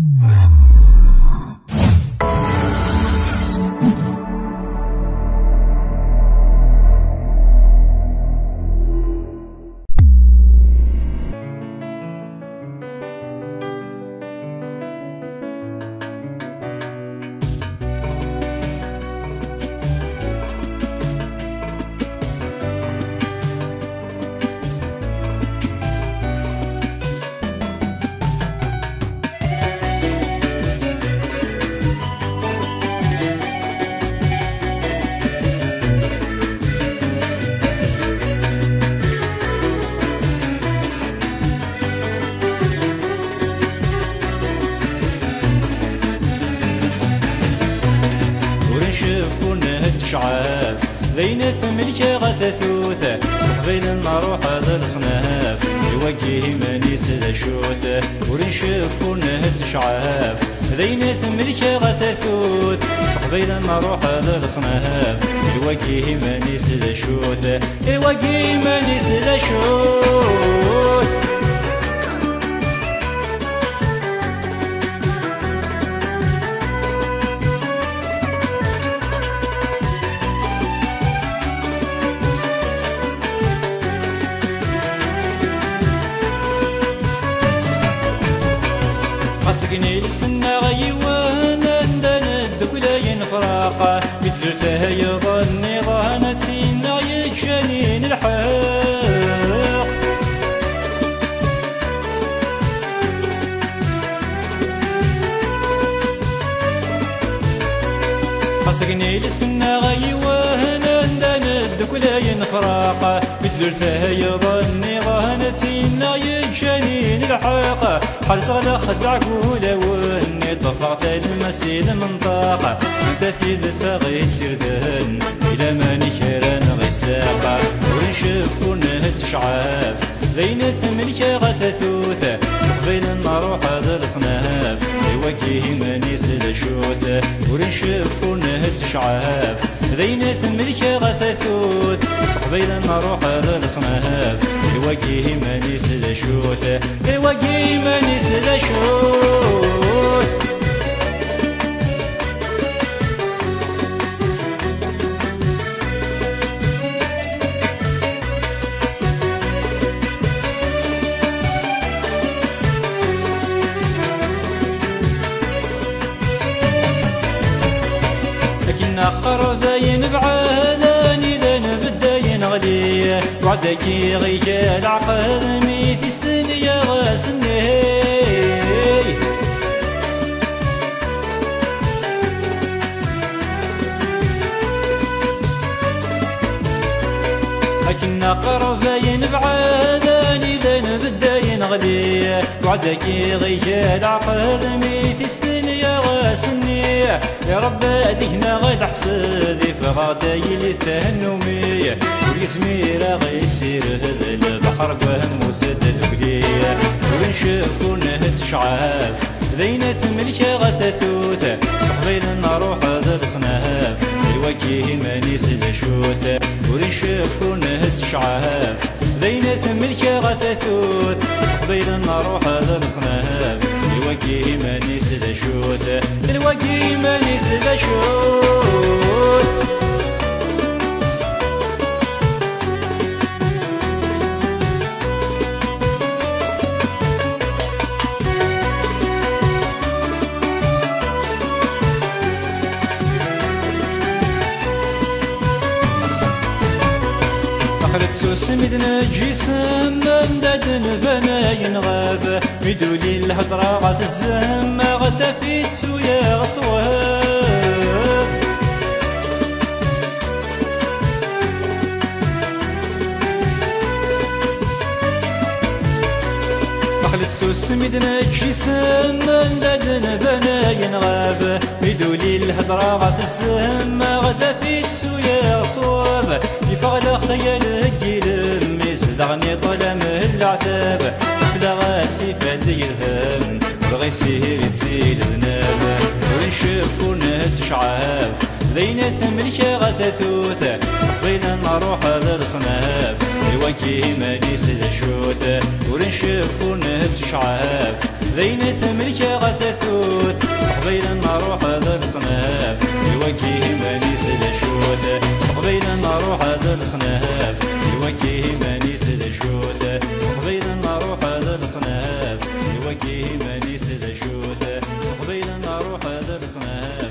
شعاف ذين ثملك غثثوث صحبين نروح هذا الصناف يوجه مانيس ذا شوث ورنشف ونهد شعاف. ذين ثملك غثثوث صحبين نروح هذا الصناف يوجه مانيس ذا شوث يوجه مانيس ذا شوث فراقة مثل ثهي ظني ظهنت سينا يكشنين الحق. حسقني لسنا غيوان الحق حرز غدا خدعك ولوني طفقت المسيد من طاقة انت ثيد تغي السردان إلى ما نكران غي ساقة ونشف ونهد شعاف ذين الثملك غتثوثة سقبين نروح هذا الصناف يوجه مانيس لشوثة ونشف ونهد شعاف ذين الثملك غتثوث سقبين نروح هذا الصناف يوجه مانيس لشوثة يوجه مانيس لشوث قرب داين بعالان إذا نبداين غلي وعدك غيجال عقد ميت استنيا غاسني لكن قرب داين بعالان إذا نبداين غلي وعدك غيجال عقد ميت استنيا غاسني يا رب ذهنا غد حسدي فغادي للتهنمي واليسمي راغي يسير هذا البحر بهم وسدد بليه ونشوف ونهد شعاف ذين ثملك غتتوت صحبين نروح هذا الصناف الوجه مانيس لشوت ونشوف ونهد شعاف ذين ثملك غتتوت صحبين نروح هذا الصناف خلت سوس مدنا جسم من دادن بناين غاب. مدولي الهضرة غدا في سويا غصواب خلت سوس مدنا جسم من دادن بناين غاب. مدولي الهضرة غات الزهم غدا في سويا غني طلع من العتاب. تفلا غاسي فادي الهم بغي يسير تسيل ذناب ونشوف ونهت شعاف. ذين ثملك غدا ثوث بينا نروح هذا الصناف ايوا كيما نيس ونشوف ونشف ونهت شعاف. ذين ثملك غدا ثوث بينا نروح هذا الصناف ايوا كيما مانيس شوت بينا نروح هذا الصناف ايوا مانيس نروح هذا